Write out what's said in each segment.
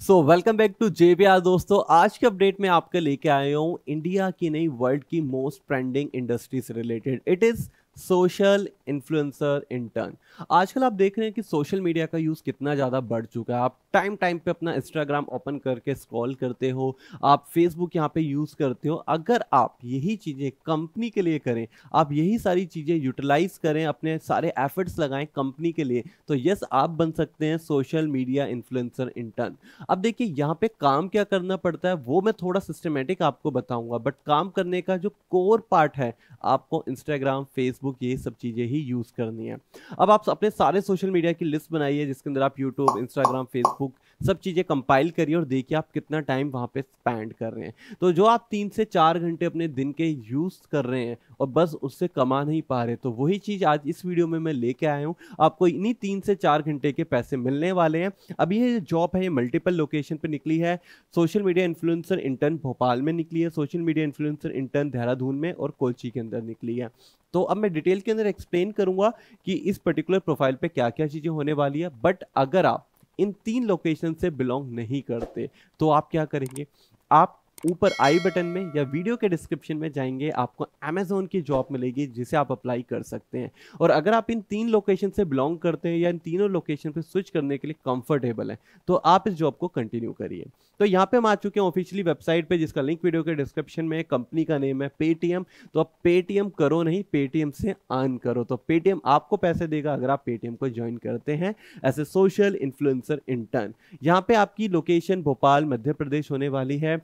So welcome back to JBR दोस्तों। आज के अपडेट में आपके लेके आया हूँ इंडिया की नई वर्ल्ड की मोस्ट ट्रेंडिंग इंडस्ट्री से related it is social influencer intern आजकल आप देख रहे हैं कि सोशल मीडिया का यूज़ कितना ज़्यादा बढ़ चुका है। आप टाइम टाइम पे अपना इंस्टाग्राम ओपन करके स्क्रॉल करते हो, आप फेसबुक यहाँ पे यूज़ करते हो। अगर आप यही चीज़ें कंपनी के लिए करें, आप यही सारी चीज़ें यूटिलाइज करें, अपने सारे एफर्ट्स लगाएँ कंपनी के लिए तो यस आप बन सकते हैं सोशल मीडिया इन्फ्लुएंसर इंटर्न अब देखिए, यहाँ पे काम क्या करना पड़ता है, वो मैं थोड़ा सिस्टमेटिक आपको बताऊँगा बट काम करने का जो कोर पार्ट है, आपको इंस्टाग्राम फेसबुक ये सब चीज़ें ही यूज़ करनी है। अब आप अपने सारे सोशल मीडिया की लिस्ट बनाइए, जिसके अंदर आप यूट्यूब इंस्टाग्राम फेसबुक सब चीज़ें कंपाइल करिए और देखिए आप कितना टाइम वहाँ पे स्पेंड कर रहे हैं। तो जो आप तीन से चार घंटे अपने दिन के यूज़ कर रहे हैं और बस उससे कमा नहीं पा रहे तो वही चीज़ आज इस वीडियो में मैं लेके आया हूँ। आपको इन्हीं तीन से चार घंटे के पैसे मिलने वाले हैं। अभी ये जॉब है, ये मल्टीपल लोकेशन पर निकली है। Social media influencer intern Bhopal में निकली है। Social media influencer intern Dehradun में और कोची के अंदर निकली है। तो अब मैं डिटेल के अंदर एक्सप्लेन करूँगा कि इस पर्टिकुलर प्रोफ़ाइल पे क्या क्या चीज़ें होने वाली है बट अगर आप इन तीन लोकेशन से बिलोंग नहीं करते तो आप क्या करेंगे? आप ऊपर आई बटन में या वीडियो के डिस्क्रिप्शन में जाएँगे, आपको अमेजोन की जॉब मिलेगी जिसे आप अप्लाई कर सकते हैं। और अगर आप इन तीन लोकेशन से बिलोंग करते हैं या इन तीनों लोकेशन पे स्विच करने के लिए कंफर्टेबल है तो आप इस जॉब को कंटिन्यू करिए। तो यहाँ पे हम आ चुके हैं ऑफिशियली वेबसाइट पे, जिसका लिंक वीडियो के डिस्क्रिप्शन में कंपनी का नेम है पेटीएम तो आप पेटीएम करो नहीं पेटीएम से अर्न करो। तो पेटीएम आपको पैसे देगा अगर आप पेटीएम को ज्वाइन करते हैं as a social influencer intern यहाँ पे आपकी लोकेशन भोपाल, मध्य प्रदेश होने वाली है।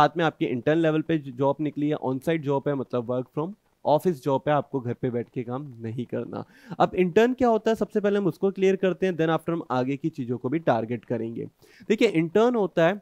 साथ में आपकी इंटर्न लेवल पे जॉब निकली है ऑन साइड जॉब है मतलब वर्क फ्रॉम ऑफ़िस जॉब है, आपको घर पे बैठ के काम नहीं करना। अब इंटर्न क्या होता है? सबसे पहले हम उसको क्लियर करते हैं देन आफ्टर हम आगे की चीज़ों को भी टारगेट करेंगे। देखिए इंटर्न होता है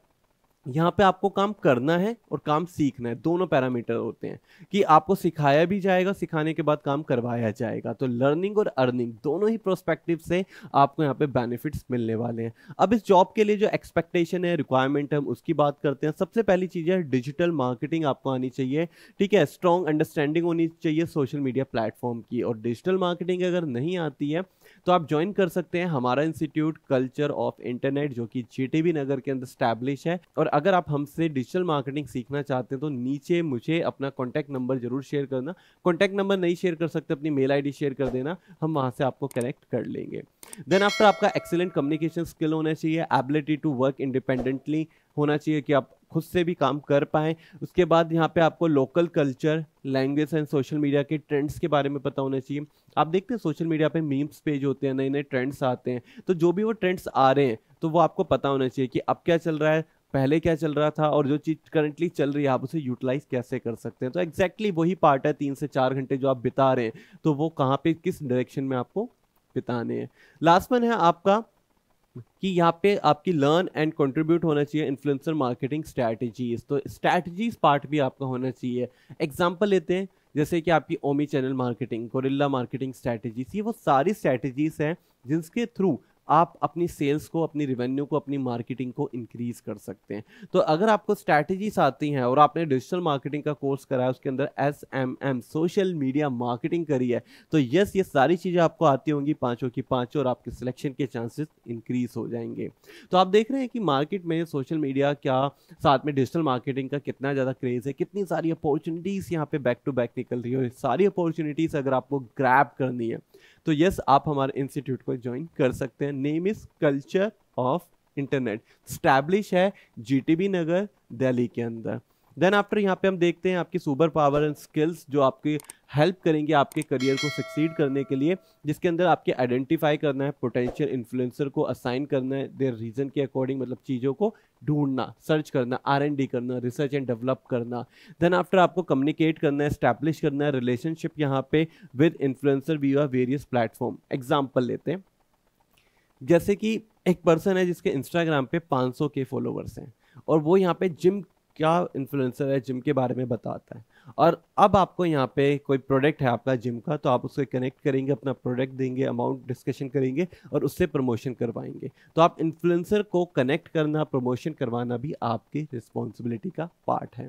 यहाँ पे आपको काम करना है और काम सीखना है। दोनों पैरामीटर होते हैं कि आपको सिखाया भी जाएगा, सिखाने के बाद काम करवाया जाएगा। तो लर्निंग और अर्निंग दोनों ही प्रोस्पेक्टिव से आपको यहाँ पे बेनिफिट्स मिलने वाले हैं। अब इस जॉब के लिए जो एक्सपेक्टेशन है रिक्वायरमेंट है, हम उसकी बात करते हैं। सबसे पहली चीज़ है डिजिटल मार्केटिंग आपको आनी चाहिए। ठीक है स्ट्रॉन्ग अंडरस्टैंडिंग होनी चाहिए सोशल मीडिया प्लेटफॉर्म की। और डिजिटल मार्केटिंग अगर नहीं आती है तो आप ज्वाइन कर सकते हैं हमारा इंस्टीट्यूट कल्चर ऑफ़ इंटरनेट जो कि जी नगर के अंदर स्टैब्लिश है। और अगर आप हमसे डिजिटल मार्केटिंग सीखना चाहते हैं तो नीचे मुझे अपना कॉन्टैक्ट नंबर ज़रूर शेयर करना। कॉन्टैक्ट नंबर नहीं शेयर कर सकते, अपनी मेल आईडी शेयर कर देना। हम वहाँ से आपको कनेक्ट कर लेंगे। देन आफ्टर आपका एक्सेलेंट कम्युनिकेशन स्किल होना चाहिए एबिलिटी टू वर्क इंडिपेंडेंटली होना चाहिए कि आप खुद से भी काम कर पाएँ। उसके बाद यहाँ पे आपको local culture language and social media के ट्रेंड्स के बारे में पता होना चाहिए। आप देखते हैं सोशल मीडिया पे मीम्स पेज होते हैं नए नए ट्रेंड्स आते हैं। तो जो भी वो ट्रेंड्स आ रहे हैं तो वो आपको पता होना चाहिए कि अब क्या चल रहा है, पहले क्या चल रहा था और जो चीज़ करंटली चल रही है, आप उसे यूटिलाइज कैसे कर सकते हैं? तो एक्जैक्टली exactly वही पार्ट है तीन से चार घंटे जो आप बिता रहे हैं। तो वो कहाँ पे, किस डायरेक्शन में आपको बिताने हैं। लास्ट वन है आपका कि यहाँ पे आपकी लर्न एंड कंट्रीब्यूट होना चाहिए इन्फ्लुएंसर मार्केटिंग स्ट्रैटेजीज तो स्ट्रैटेजीज पार्ट भी आपका होना चाहिए। एग्ज़ाम्पल लेते हैं, जैसे कि आपकी omni channel marketing guerrilla marketing strategies ये वो सारी स्ट्रैटेजीज हैं जिसके थ्रू आप अपनी सेल्स को, अपनी रिवेन्यू को, अपनी मार्केटिंग को इंक्रीज कर सकते हैं। तो अगर आपको स्ट्रैटेजीज आती हैं और आपने डिजिटल मार्केटिंग का कोर्स करा है, उसके अंदर S M M social media marketing करी है तो यस ये सारी चीज़ें आपको आती होंगी पाँचों की पाँचों और आपके सिलेक्शन के चांसेस इंक्रीज हो जाएँगे। तो आप देख रहे हैं कि मार्केट में सोशल मीडिया क्या, साथ में डिजिटल मार्केटिंग का कितना ज़्यादा क्रेज है, कितनी सारी अपॉर्चुनिटीज़ यहाँ पे बैक टू बैक निकल रही है सारी अपॉर्चुनिटीज़ अगर आपको ग्रैप करनी है तो यस आप हमारे इंस्टीट्यूट को ज्वाइन कर सकते हैं। Name is culture of internet establish है जीटीबी नगर दिल्ली के अंदर। देन आफ्टर यहाँ पे हम देखते हैं आपकी सुपर पावर एंड स्किल्स जो आपकी हेल्प करेंगे आपके करियर को सक्सीड करने के लिए, जिसके अंदर आपके आइडेंटिफाई करना है पोटेंशियल इन्फ्लुएंसर को असाइन करना है देर रीजन के अकॉर्डिंग मतलब चीज़ों को ढूंढना सर्च करना आर एंड डी करना रिसर्च एंड डेवलप करना। देन आफ्टर आपको कम्युनिकेट करना है स्टैब्लिश करना है रिलेशनशिप यहाँ पे with influencer we are various platform example लेते हैं। जैसे कि एक पर्सन है जिसके इंस्टाग्राम पे 500 के फॉलोवर्स हैं और वो यहाँ पे जिम क्या इन्फ्लुएंसर है जिम के बारे में बताता है। और अब आपको यहाँ पे कोई प्रोडक्ट है आपका जिम का तो आप उससे कनेक्ट करेंगे, अपना प्रोडक्ट देंगे अमाउंट डिस्कशन करेंगे और उससे प्रमोशन करवाएँगे। तो आप इन्फ्लुएंसर को कनेक्ट करना प्रमोशन करवाना भी आपकी रिस्पॉन्सिबिलिटी का पार्ट है।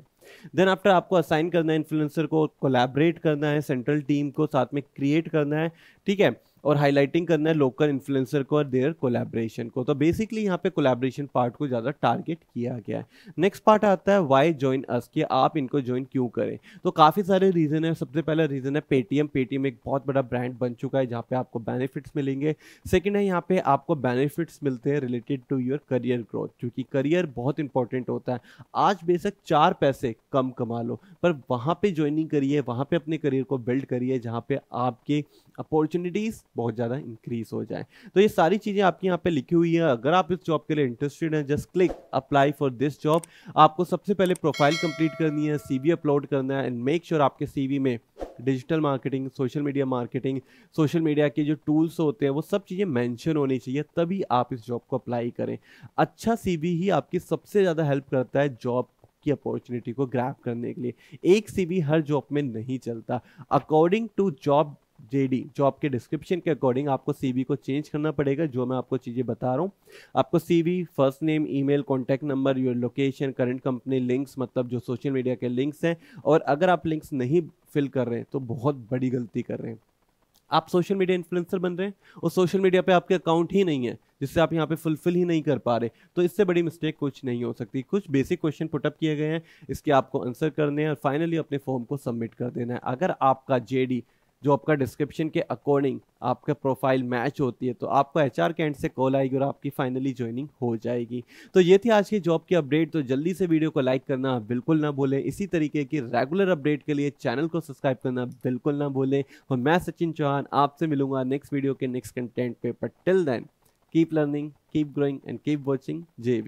देन आफ्टर आपको असाइन करना है इन्फ्लुएंसर को कोलैबोरेट करना है सेंट्रल टीम को साथ में क्रिएट करना है, ठीक है? और हाईलाइटिंग करना है लोकल इन्फ्लुएंसर को और देयर कोलैबोरेशन को। तो बेसिकली यहाँ पे कोलैबोरेशन पार्ट को ज़्यादा टारगेट किया गया है। नेक्स्ट पार्ट आता है वाई ज्वाइन अस कि आप इनको ज्वाइन क्यों करें। तो काफ़ी सारे रीज़न है। सबसे पहला रीज़न है पेटीएम पेटीएम एक बहुत बड़ा ब्रांड बन चुका है जहाँ पे आपको बेनिफिट्स मिलेंगे। सेकेंड है यहाँ पे आपको बेनिफिट्स मिलते हैं related to your career growth क्योंकि करियर बहुत इंपॉर्टेंट होता है। आज बेशक चार पैसे कम कमा लो, पर वहाँ पर ज्वाइनिंग करिए, वहाँ पर अपने करियर को बिल्ड करिए, जहाँ पर आपके अपॉर्चुनिटीज़ बहुत ज़्यादा इंक्रीज हो जाए। तो ये सारी चीज़ें आपकी यहाँ पे लिखी हुई है। अगर आप इस जॉब के लिए इंटरेस्टेड हैं just click apply for this job आपको सबसे पहले प्रोफ़ाइल कंप्लीट करनी है सीवी अपलोड करना है एंड मेक श्योर आपके सीवी में digital marketing social media marketing social media के जो टूल्स होते हैं, वो सब चीज़ें मेंशन होनी चाहिए, तभी आप इस जॉब को अप्लाई करें। अच्छा सीवी ही आपकी सबसे ज़्यादा हेल्प करता है जॉब की अपॉर्चुनिटी को ग्रैप करने के लिए। एक सीवी हर जॉब में नहीं चलता। अकॉर्डिंग टू जॉब जेडी जो आपके डिस्क्रिप्शन के अकॉर्डिंग आपको सीवी को चेंज करना पड़ेगा, जो मैं आपको चीज़ें बता रहा हूँ। आपको CV first name email contact number your location current company links मतलब जो सोशल मीडिया के लिंक्स हैं। और अगर आप लिंक्स नहीं फिल कर रहे हैं तो बहुत बड़ी गलती कर रहे हैं। आप सोशल मीडिया इन्फ्लुएंसर बन रहे हैं, और सोशल मीडिया पे आपके अकाउंट ही नहीं है, जिससे आप यहाँ पे फुलफिल ही नहीं कर पा रहे। तो इससे बड़ी मिस्टेक कुछ नहीं हो सकती। कुछ बेसिक क्वेश्चन पुटअप किए गए हैं, इसके आपको आंसर करने हैं, और फाइनली अपने फॉर्म को सबमिट कर देना है। अगर आपका जेडी जो आपका डिस्क्रिप्शन के अकॉर्डिंग आपका प्रोफ़ाइल मैच होती है तो आपको एच आर कैंट से कॉल आएगी और आपकी फाइनली ज्वाइनिंग हो जाएगी। तो ये थी आज की जॉब की अपडेट तो जल्दी से वीडियो को लाइक करना बिल्कुल ना भूलें। इसी तरीके की रेगुलर अपडेट के लिए चैनल को सब्सक्राइब करना बिल्कुल ना भूलें। और मैं सचिन चौहान आपसे मिलूँगा नेक्स्ट वीडियो के नेक्स्ट कंटेंट पे but till then keep learning keep growing and keep watching J